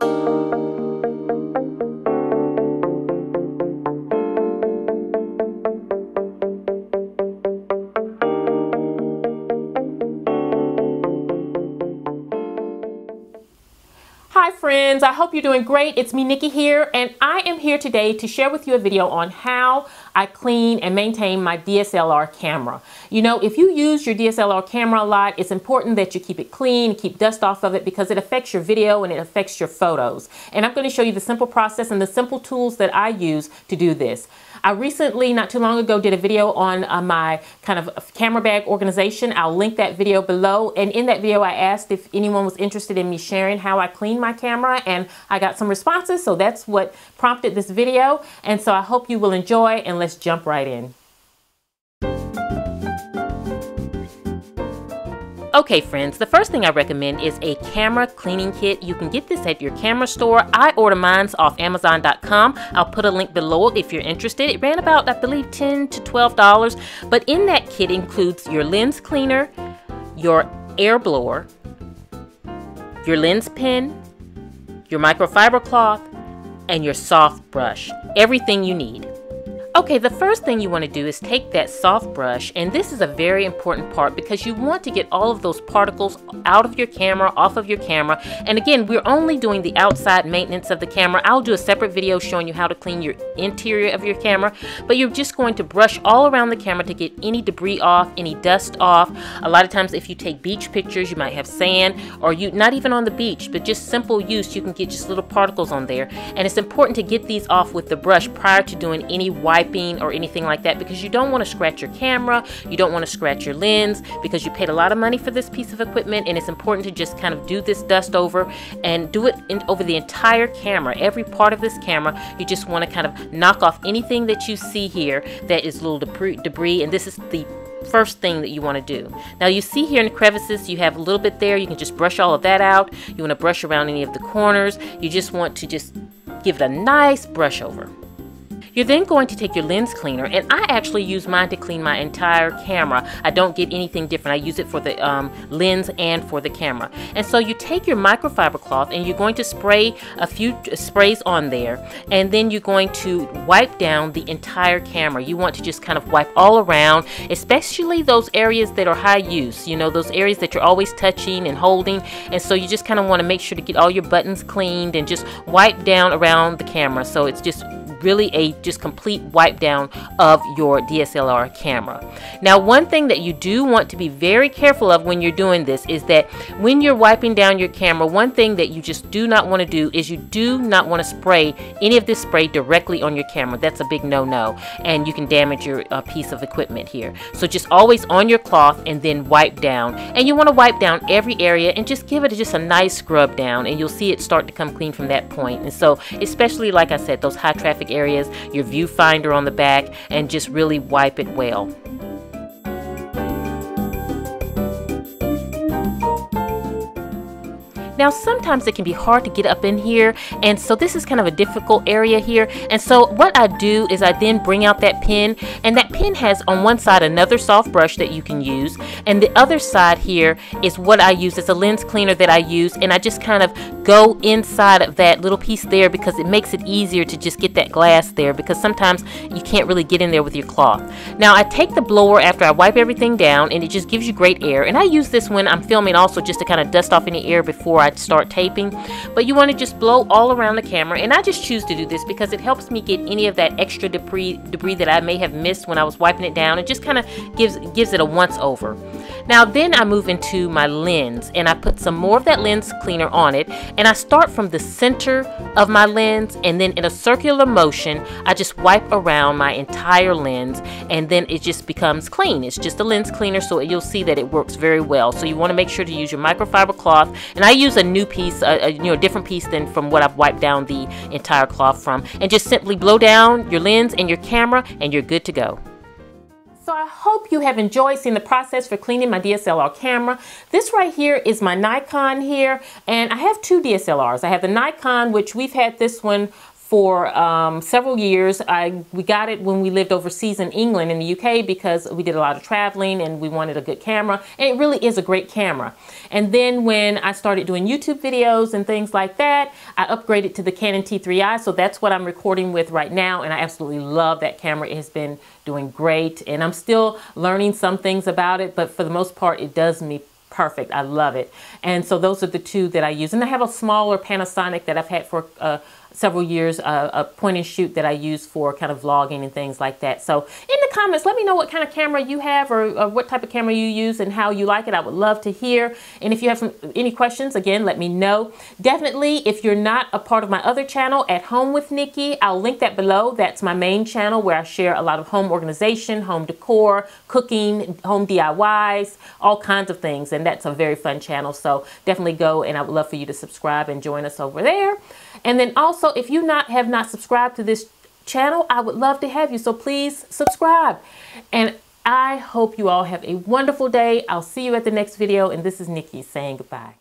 Thank you. Hi friends, I hope you're doing great. It's me Nikki here and I am here today to share with you a video on how I clean and maintain my DSLR camera. You know, if you use your DSLR camera a lot, it's important that you keep it clean, keep dust off of it because it affects your video and it affects your photos. And I'm going to show you the simple process and the simple tools that I use to do this. I recently, not too long ago, did a video on uh, my kind of camera bag organization. I'll link that video below. And in that video, I asked if anyone was interested in me sharing how I clean my camera and I got some responses. So that's what prompted this video. And so I hope you will enjoy and let's jump right in. Okay friends, the first thing I recommend is a camera cleaning kit. You can get this at your camera store. I order mine off Amazon.com. I'll put a link below if you're interested. It ran about, I believe, 10 to $12. But in that kit includes your lens cleaner, your air blower, your lens pen, your microfiber cloth, and your soft brush. Everything you need. Okay, the first thing you want to do is take that soft brush, and this is a very important part because you want to get all of those particles out of your camera, off of your camera. And again, we're only doing the outside maintenance of the camera. I'll do a separate video showing you how to clean your interior of your camera, but you're just going to brush all around the camera to get any debris off, any dust off. A lot of times if you take beach pictures, you might have sand, or you not even on the beach, but just simple use, you can get just little particles on there. And it's important to get these off with the brush prior to doing any white or anything like that because you don't want to scratch your camera, you don't want to scratch your lens because you paid a lot of money for this piece of equipment and it's important to just kind of do this dust over and do it in, over the entire camera, every part of this camera. You just want to kind of knock off anything that you see here that is little debris, debris and this is the first thing that you want to do. Now you see here in the crevices you have a little bit there. You can just brush all of that out. You want to brush around any of the corners. You just want to just give it a nice brush over. You're then going to take your lens cleaner, and I actually use mine to clean my entire camera. I don't get anything different. I use it for the um, lens and for the camera. And so you take your microfiber cloth and you're going to spray a few sprays on there, and then you're going to wipe down the entire camera. You want to just kind of wipe all around, especially those areas that are high use, you know, those areas that you're always touching and holding. And so you just kind of want to make sure to get all your buttons cleaned and just wipe down around the camera so it's just really a just complete wipe down of your DSLR camera. Now one thing that you do want to be very careful of when you're doing this is that when you're wiping down your camera one thing that you just do not want to do is you do not want to spray any of this spray directly on your camera. That's a big no-no and you can damage your uh, piece of equipment here. So just always on your cloth and then wipe down and you want to wipe down every area and just give it just a nice scrub down and you'll see it start to come clean from that point. And so especially like I said those high traffic areas, your viewfinder on the back, and just really wipe it well. Now sometimes it can be hard to get up in here and so this is kind of a difficult area here and so what I do is I then bring out that pin, and that pin has on one side another soft brush that you can use and the other side here is what I use It's a lens cleaner that I use and I just kind of go inside of that little piece there because it makes it easier to just get that glass there because sometimes you can't really get in there with your cloth. Now I take the blower after I wipe everything down and it just gives you great air and I use this when I'm filming also just to kind of dust off any air before I start taping. But you want to just blow all around the camera. And I just choose to do this because it helps me get any of that extra debris, debris that I may have missed when I was wiping it down. It just kind of gives, gives it a once over. Now then I move into my lens and I put some more of that lens cleaner on it and I start from the center of my lens and then in a circular motion I just wipe around my entire lens and then it just becomes clean. It's just a lens cleaner so you'll see that it works very well. So you want to make sure to use your microfiber cloth and I use a new piece, a, a you know different piece than from what I've wiped down the entire cloth from and just simply blow down your lens and your camera and you're good to go. So I hope you have enjoyed seeing the process for cleaning my DSLR camera. This right here is my Nikon here, and I have two DSLRs. I have the Nikon, which we've had this one for um, several years. I we got it when we lived overseas in England in the UK because we did a lot of traveling and we wanted a good camera. And it really is a great camera. And then when I started doing YouTube videos and things like that, I upgraded to the Canon T3i. So that's what I'm recording with right now. And I absolutely love that camera. It has been doing great. And I'm still learning some things about it, but for the most part, it does me perfect. I love it. And so those are the two that I use. And I have a smaller Panasonic that I've had for uh, several years, uh, a point and shoot that I use for kind of vlogging and things like that. So comments, let me know what kind of camera you have or, or, what type of camera you use and how you like it. I would love to hear. And if you have some, any questions, again, let me know. Definitely, if you're not a part of my other channel, At Home with Nikki, I'll link that below. That's my main channel where I share a lot of home organization, home decor, cooking, home DIYs, all kinds of things. And that's a very fun channel. So definitely go and I would love for you to subscribe and join us over there. And then also, if you not have not subscribed to this channel, I would love to have you. So please subscribe. And I hope you all have a wonderful day. I'll see you at the next video. And this is Nikki saying goodbye.